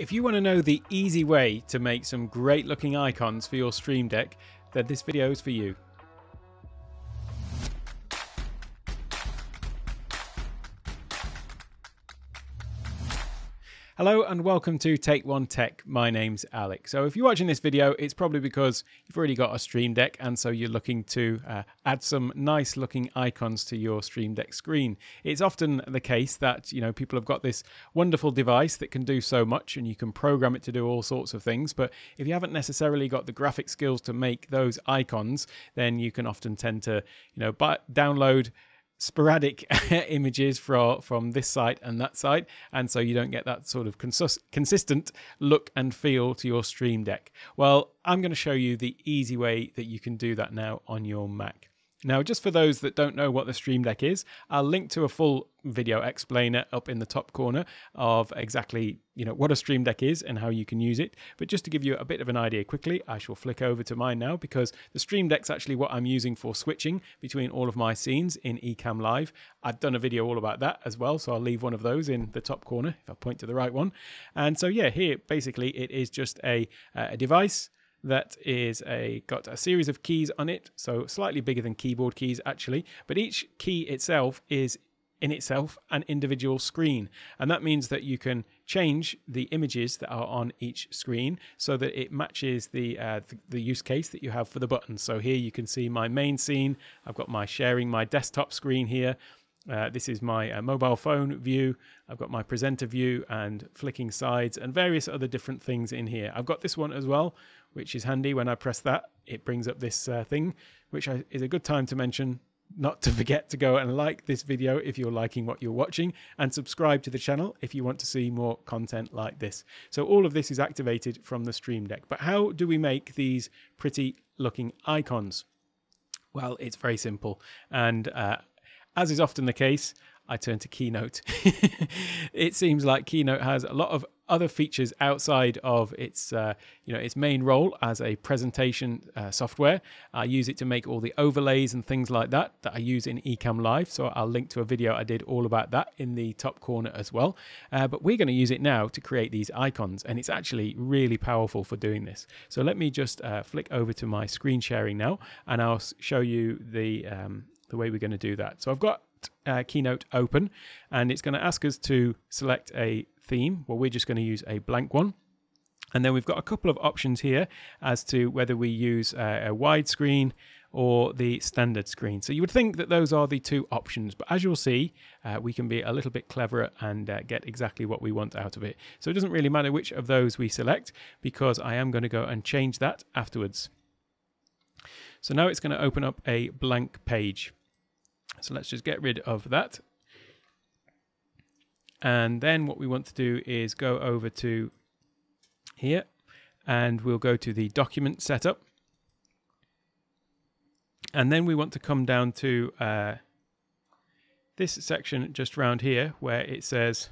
If you want to know the easy way to make some great looking icons for your Stream Deck, then this video is for you. Hello and welcome to Take One Tech. My name's Alec. So if you're watching this video, it's probably because you've already got a Stream Deck and so you're looking to uh, add some nice looking icons to your Stream Deck screen. It's often the case that, you know, people have got this wonderful device that can do so much and you can program it to do all sorts of things, but if you haven't necessarily got the graphic skills to make those icons, then you can often tend to, you know, buy, download sporadic images from from this site and that site and so you don't get that sort of cons- consistent look and feel to your stream deck. Well i'm going to show you the easy way that you can do that now on your mac now, just for those that don't know what the Stream Deck is, I'll link to a full video explainer up in the top corner of exactly, you know, what a Stream Deck is and how you can use it. But just to give you a bit of an idea quickly, I shall flick over to mine now because the Stream Deck's actually what I'm using for switching between all of my scenes in Ecamm Live. I've done a video all about that as well, so I'll leave one of those in the top corner if I point to the right one. And so yeah, here basically it is just a, a device that is a got a series of keys on it, so slightly bigger than keyboard keys actually, but each key itself is in itself an individual screen. And that means that you can change the images that are on each screen so that it matches the, uh, the, the, use case that you have for the buttons. So here you can see my main scene. I've got my sharing my desktop screen here. Uh, this is my uh, mobile phone view. I've got my presenter view and flicking sides and various other different things in here. I've got this one as well, which is handy. When I press that, it brings up this uh, thing, which I, is a good time to mention not to forget to go and like this video if you're liking what you're watching and subscribe to the channel if you want to see more content like this. So all of this is activated from the Stream Deck. But how do we make these pretty looking icons? Well, it's very simple. And uh, as is often the case, I turn to Keynote. it seems like Keynote has a lot of other features outside of its uh, you know its main role as a presentation uh, software. I use it to make all the overlays and things like that that I use in Ecamm Live. So I'll link to a video I did all about that in the top corner as well. Uh, but we're going to use it now to create these icons, and it's actually really powerful for doing this. So let me just uh, flick over to my screen sharing now, and I'll show you the um, the way we're going to do that. So I've got uh, Keynote open and it's going to ask us to select a theme. Well, we're just going to use a blank one. And then we've got a couple of options here as to whether we use uh, a widescreen or the standard screen. So you would think that those are the two options, but as you'll see, uh, we can be a little bit cleverer and uh, get exactly what we want out of it. So it doesn't really matter which of those we select because I am going to go and change that afterwards. So now it's going to open up a blank page. So let's just get rid of that. And then what we want to do is go over to here and we'll go to the document setup. And then we want to come down to uh, this section just around here where it says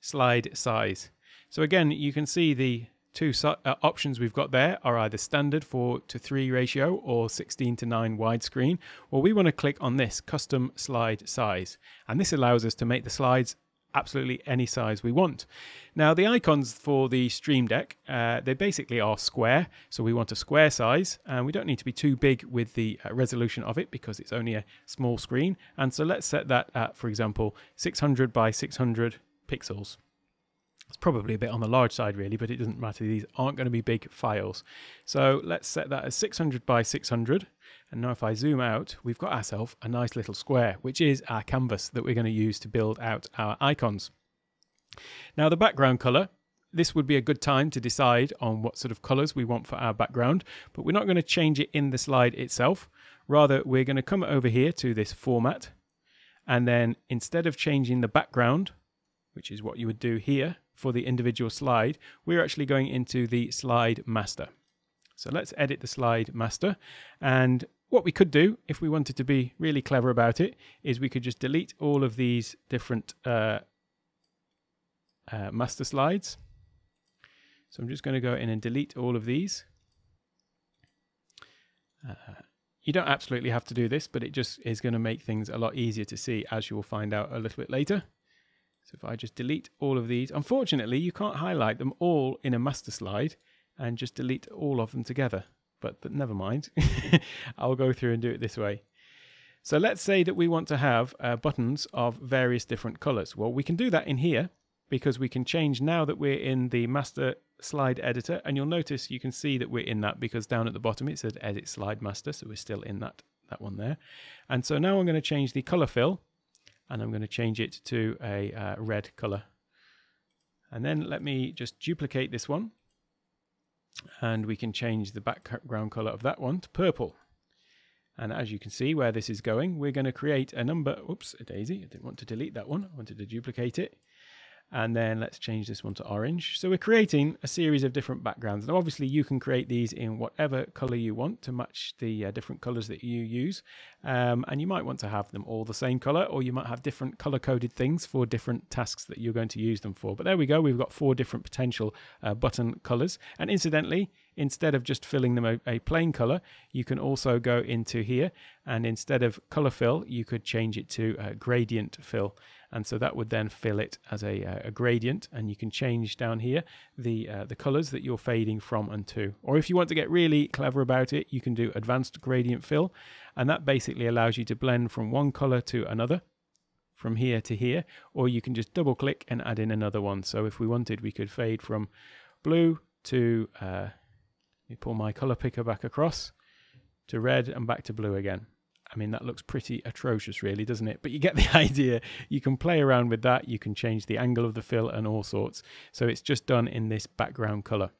slide size. So again, you can see the two uh, options we've got there are either standard 4 to 3 ratio or 16 to 9 widescreen. Well, we want to click on this custom slide size, and this allows us to make the slides absolutely any size we want. Now, the icons for the Stream Deck, uh, they basically are square, so we want a square size, and we don't need to be too big with the uh, resolution of it because it's only a small screen. And so let's set that at, for example, 600 by 600 pixels. It's probably a bit on the large side really, but it doesn't matter. These aren't going to be big files. So let's set that as 600 by 600. And now if I zoom out, we've got ourselves a nice little square, which is our canvas that we're going to use to build out our icons. Now the background color, this would be a good time to decide on what sort of colors we want for our background, but we're not going to change it in the slide itself. Rather, we're going to come over here to this format, and then instead of changing the background, which is what you would do here, for the individual slide, we're actually going into the slide master. So let's edit the slide master. And what we could do, if we wanted to be really clever about it, is we could just delete all of these different uh, uh, master slides. So I'm just going to go in and delete all of these. Uh, you don't absolutely have to do this, but it just is going to make things a lot easier to see, as you will find out a little bit later. So if I just delete all of these, unfortunately, you can't highlight them all in a master slide and just delete all of them together. But, but never mind. I'll go through and do it this way. So let's say that we want to have uh, buttons of various different colors. Well, we can do that in here because we can change now that we're in the master slide editor. And you'll notice you can see that we're in that because down at the bottom it said edit slide master. So we're still in that, that one there. And so now I'm going to change the color fill and I'm going to change it to a uh, red color. And then let me just duplicate this one and we can change the background color of that one to purple. And as you can see where this is going, we're going to create a number. Oops, a daisy. I didn't want to delete that one. I wanted to duplicate it. And then let's change this one to orange. So we're creating a series of different backgrounds. Now, obviously, you can create these in whatever color you want to match the uh, different colors that you use. Um, and you might want to have them all the same color, or you might have different color coded things for different tasks that you're going to use them for. But there we go. We've got four different potential uh, button colors. And incidentally, instead of just filling them a, a, plain color, you can also go into here and instead of color fill, you could change it to gradient fill and so that would then fill it as a, uh, a gradient. And you can change down here the uh, the colors that you're fading from and to. Or if you want to get really clever about it you can do advanced gradient fill. And that basically allows you to blend from one color to another from here to here. Or you can just double click and add in another one. So if we wanted we could fade from blue to uh, let me pull my color picker back across to red and back to blue again I mean, that looks pretty atrocious, really, doesn't it? But you get the idea. You can play around with that. You can change the angle of the fill and all sorts. So it's just done in this background color.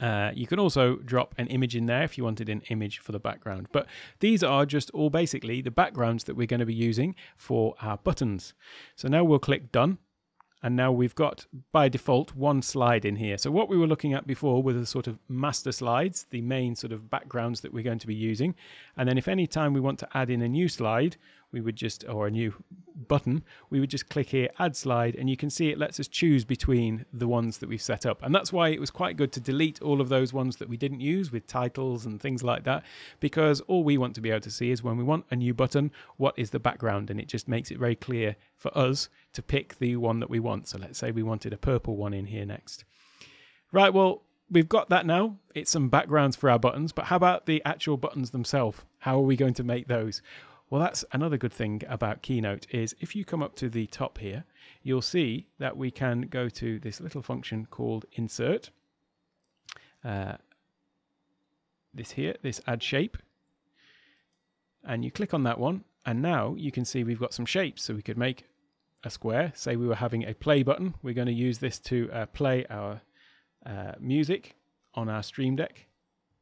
Uh, you can also drop an image in there if you wanted an image for the background. But these are just all basically the backgrounds that we're going to be using for our buttons. So now we'll click done and now we've got by default one slide in here. So what we were looking at before were the sort of master slides, the main sort of backgrounds that we're going to be using. And then if any time we want to add in a new slide, we would just, or a new button, we would just click here, add slide, and you can see it lets us choose between the ones that we've set up. And that's why it was quite good to delete all of those ones that we didn't use with titles and things like that, because all we want to be able to see is when we want a new button, what is the background? And it just makes it very clear for us to pick the one that we want. So let's say we wanted a purple one in here next. Right, well, we've got that now. It's some backgrounds for our buttons, but how about the actual buttons themselves? How are we going to make those? Well, that's another good thing about Keynote is if you come up to the top here, you'll see that we can go to this little function called insert. Uh, this here, this add shape. And you click on that one, and now you can see we've got some shapes. So we could make a square. Say we were having a play button. We're going to use this to uh, play our uh, music on our Stream Deck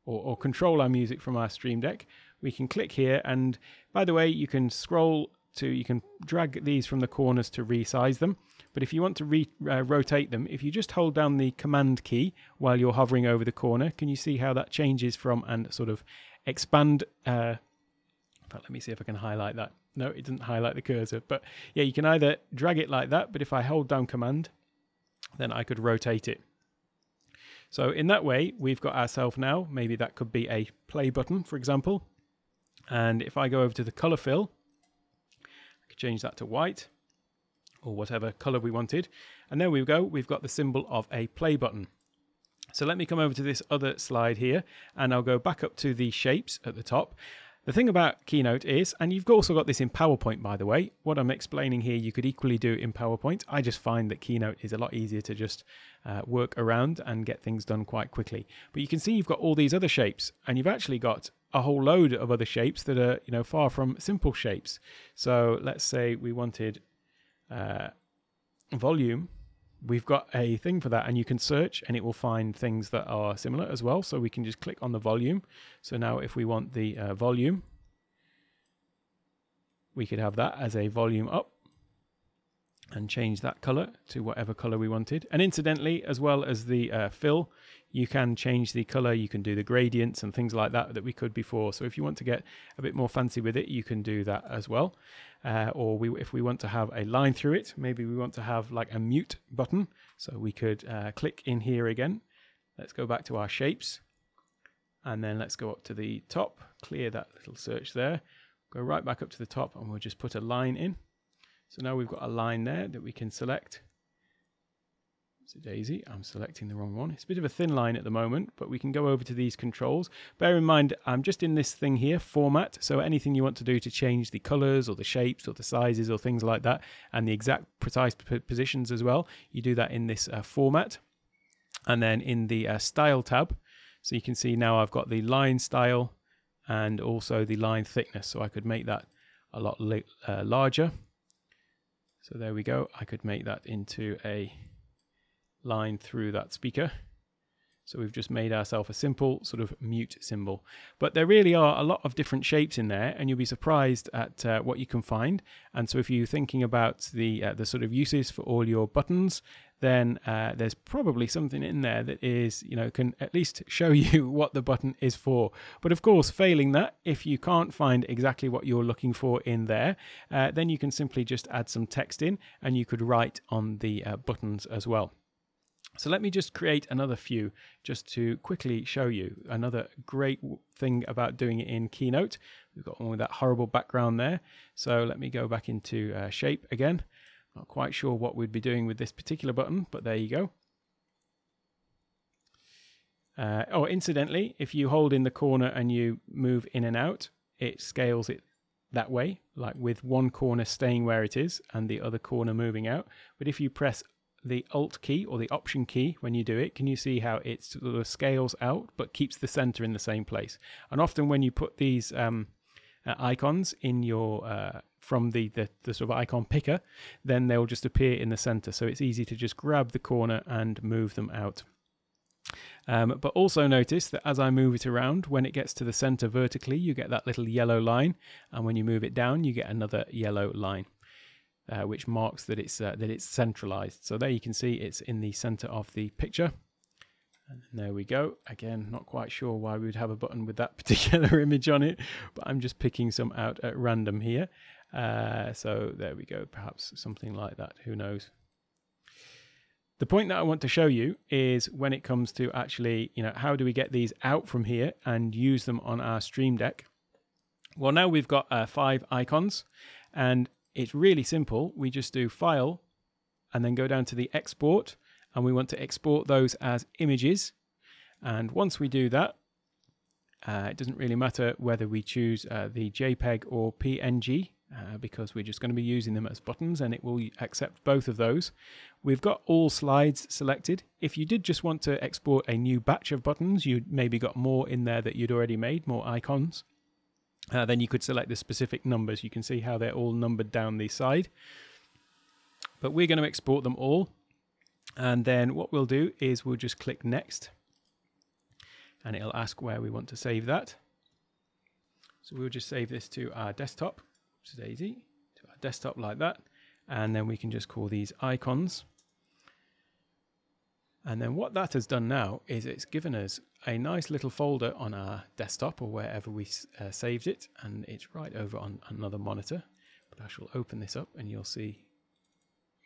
or, or control our music from our Stream Deck we can click here and by the way you can scroll to you can drag these from the corners to resize them. But if you want to re, uh, rotate them if you just hold down the command key while you're hovering over the corner can you see how that changes from and sort of expand uh, let me see if I can highlight that. No it doesn't highlight the cursor. But yeah you can either drag it like that but if I hold down command then I could rotate it. So in that way we've got ourselves now maybe that could be a play button for example and if I go over to the color fill, I could change that to white or whatever color we wanted. And there we go, we've got the symbol of a play button. So let me come over to this other slide here and I'll go back up to the shapes at the top. The thing about Keynote is, and you've also got this in PowerPoint by the way, what I'm explaining here you could equally do in PowerPoint. I just find that Keynote is a lot easier to just uh, work around and get things done quite quickly. But you can see you've got all these other shapes and you've actually got a whole load of other shapes that are you know far from simple shapes. So let's say we wanted uh, volume. We've got a thing for that, and you can search, and it will find things that are similar as well. So we can just click on the volume. So now, if we want the uh, volume, we could have that as a volume up and change that color to whatever color we wanted. And incidentally, as well as the uh, fill, you can change the color, you can do the gradients and things like that that we could before. So if you want to get a bit more fancy with it, you can do that as well. Uh, or we, if we want to have a line through it, maybe we want to have like a mute button. So we could uh, click in here again. Let's go back to our shapes. And then let's go up to the top, clear that little search there. Go right back up to the top and we'll just put a line in. So now we've got a line there that we can select. So daisy, I'm selecting the wrong one. It's a bit of a thin line at the moment, but we can go over to these controls. Bear in mind, I'm just in this thing here, format. So anything you want to do to change the colors or the shapes or the sizes or things like that, and the exact precise positions as well, you do that in this uh, format. And then in the uh, style tab, so you can see now I've got the line style and also the line thickness. So I could make that a lot uh, larger. So there we go. I could make that into a line through that speaker. So we've just made ourselves a simple sort of mute symbol. But there really are a lot of different shapes in there, and you'll be surprised at uh, what you can find. And so if you're thinking about the uh, the sort of uses for all your buttons, then uh, there's probably something in there that is, you know, can at least show you what the button is for. But of course, failing that, if you can't find exactly what you're looking for in there, uh, then you can simply just add some text in, and you could write on the uh, buttons as well. So let me just create another few just to quickly show you another great thing about doing it in Keynote. We've got one with that horrible background there. So let me go back into uh, shape again. Not quite sure what we'd be doing with this particular button, but there you go. Uh, oh, incidentally, if you hold in the corner and you move in and out, it scales it that way, like with one corner staying where it is and the other corner moving out. But if you press the Alt key or the Option key when you do it, can you see how it sort of scales out but keeps the center in the same place? And often when you put these um, uh, icons in your uh, from the, the, the sort of icon picker, then they'll just appear in the center. So it's easy to just grab the corner and move them out. Um, but also notice that as I move it around, when it gets to the center vertically, you get that little yellow line. And when you move it down, you get another yellow line uh, which marks that it's uh, that it's centralized. So there you can see it's in the center of the picture. And there we go. Again, not quite sure why we would have a button with that particular image on it, but I'm just picking some out at random here. Uh, so there we go. Perhaps something like that. Who knows? The point that I want to show you is when it comes to actually, you know, how do we get these out from here and use them on our Stream Deck? Well, now we've got uh, five icons, and it's really simple. We just do File and then go down to the Export and we want to export those as images. And once we do that, uh, it doesn't really matter whether we choose uh, the JPEG or PNG uh, because we're just going to be using them as buttons and it will accept both of those. We've got all slides selected. If you did just want to export a new batch of buttons, you maybe got more in there that you'd already made, more icons. Uh, then you could select the specific numbers. You can see how they're all numbered down the side. But we're going to export them all. And then what we'll do is we'll just click next. And it'll ask where we want to save that. So we'll just save this to our desktop. It's easy. To our desktop like that. And then we can just call these icons. And then what that has done now is it's given us a nice little folder on our desktop or wherever we uh, saved it. And it's right over on another monitor. But I shall open this up and you'll see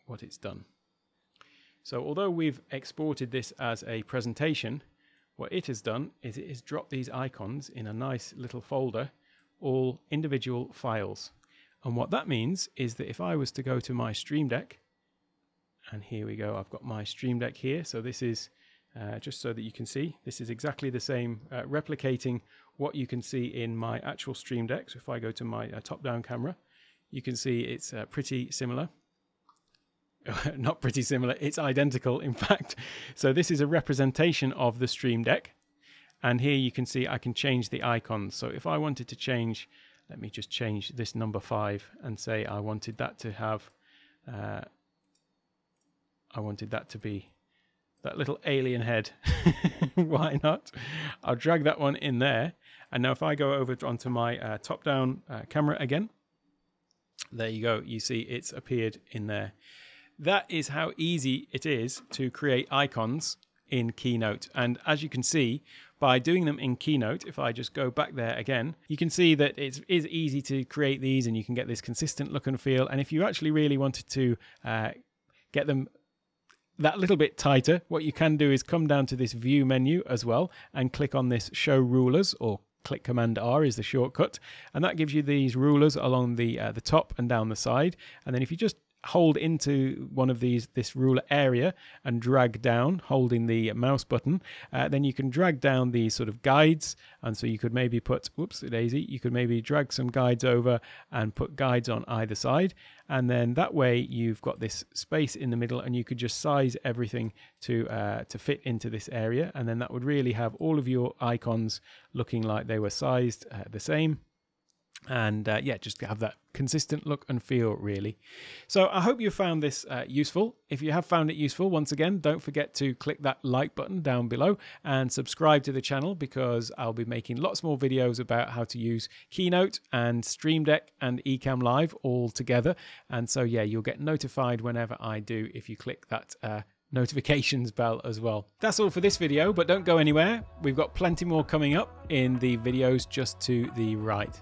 what it's done. So although we've exported this as a presentation, what it has done is it has dropped these icons in a nice little folder, all individual files. And what that means is that if I was to go to my Stream Deck and here we go. I've got my Stream Deck here. So this is uh, just so that you can see, this is exactly the same, uh, replicating what you can see in my actual Stream Deck. So if I go to my uh, top-down camera, you can see it's uh, pretty similar. Not pretty similar, it's identical, in fact. So this is a representation of the Stream Deck. And here you can see I can change the icons. So if I wanted to change, let me just change this number five and say I wanted that to have uh, I wanted that to be that little alien head. Why not? I'll drag that one in there. And now if I go over onto my uh, top-down uh, camera again, there you go. You see it's appeared in there. That is how easy it is to create icons in Keynote. And as you can see, by doing them in Keynote, if I just go back there again, you can see that it is easy to create these and you can get this consistent look and feel. And if you actually really wanted to uh, get them that little bit tighter, what you can do is come down to this view menu as well and click on this show rulers or click Command R is the shortcut, and that gives you these rulers along the uh, the top and down the side. And then if you just hold into one of these this ruler area and drag down holding the mouse button. Uh, then you can drag down these sort of guides. And so you could maybe put whoops daisy you could maybe drag some guides over and put guides on either side. And then that way you've got this space in the middle and you could just size everything to uh, to fit into this area. And then that would really have all of your icons looking like they were sized uh, the same and uh, yeah, just have that consistent look and feel, really. So I hope you found this uh, useful. If you have found it useful, once again, don't forget to click that like button down below and subscribe to the channel because I'll be making lots more videos about how to use Keynote and Stream Deck and Ecamm Live all together. And so, yeah, you'll get notified whenever I do if you click that uh, notifications bell as well. That's all for this video, but don't go anywhere. We've got plenty more coming up in the videos just to the right.